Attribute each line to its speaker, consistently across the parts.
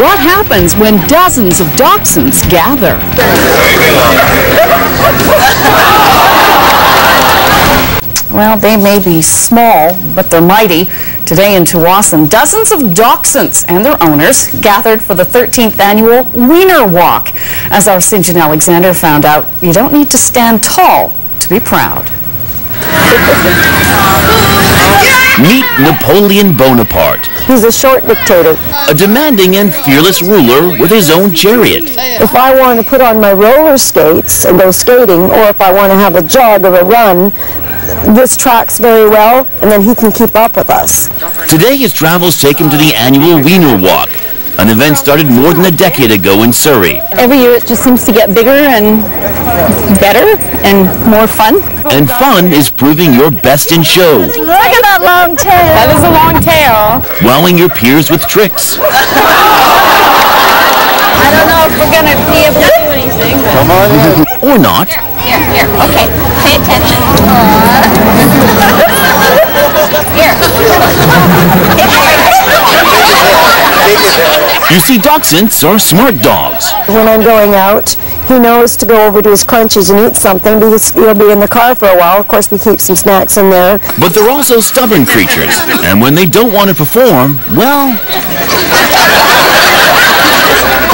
Speaker 1: What happens when dozens of dachshunds gather? Well, they may be small, but they're mighty. Today in Tsawwassen, dozens of dachshunds and their owners gathered for the 13th annual Wiener Walk. As our St. John Alexander found out, you don't need to stand tall to be proud.
Speaker 2: Meet Napoleon Bonaparte,
Speaker 3: He's a short dictator.
Speaker 2: a demanding and fearless ruler with his own chariot.
Speaker 3: If I want to put on my roller skates and go skating, or if I want to have a jog or a run, this tracks very well, and then he can keep up with us.
Speaker 2: Today his travels take him to the annual Wiener Walk, an event started more than a decade ago in Surrey.
Speaker 4: every year it just seems to get bigger and better and more fun.
Speaker 2: And fun is proving your best in show,
Speaker 4: Look at that long tail. That is a long tail.
Speaker 2: wowing your peers with tricks,
Speaker 4: I don't know if we're gonna be able to do anything. But...
Speaker 2: or not.
Speaker 4: Here, here. Okay, pay attention.
Speaker 2: You see, dachshunds are smart dogs.
Speaker 3: When I'm going out, he knows to go over to his crunchies and eat something because he'll be in the car for a while. Of course, we keep some snacks in there.
Speaker 2: But they're also stubborn creatures, and when they don't want to perform, well,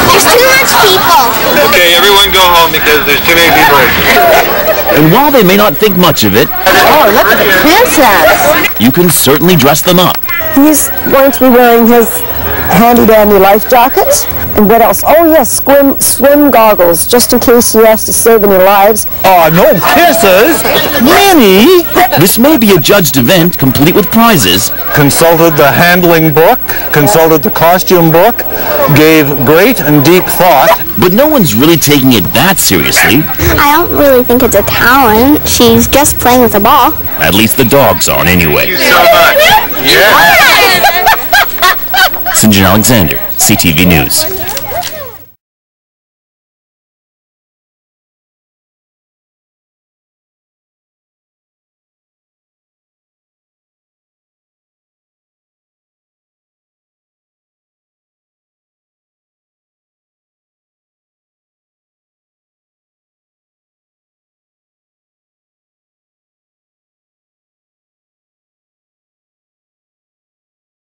Speaker 5: There's too much people.
Speaker 6: Okay, everyone go home because there's too many people here.
Speaker 2: and while they may not think much of it,
Speaker 3: Oh, look at the princess!
Speaker 2: you can certainly dress them up.
Speaker 3: He's going to be wearing his handy-dandy life jackets. And what else? Oh, yes, swim, swim goggles, just in case he has to save any lives.
Speaker 6: Oh, no kisses!
Speaker 2: Manny! This may be a judged event complete with prizes,
Speaker 6: Consulted the handling book, consulted the costume book, gave great and deep thought.
Speaker 2: but no one's really taking it that seriously.
Speaker 5: I don't really think it's a talent. She's just playing with a ball.
Speaker 2: At least the dogs aren't anyway.
Speaker 6: So much.
Speaker 2: Alexander, CTV News.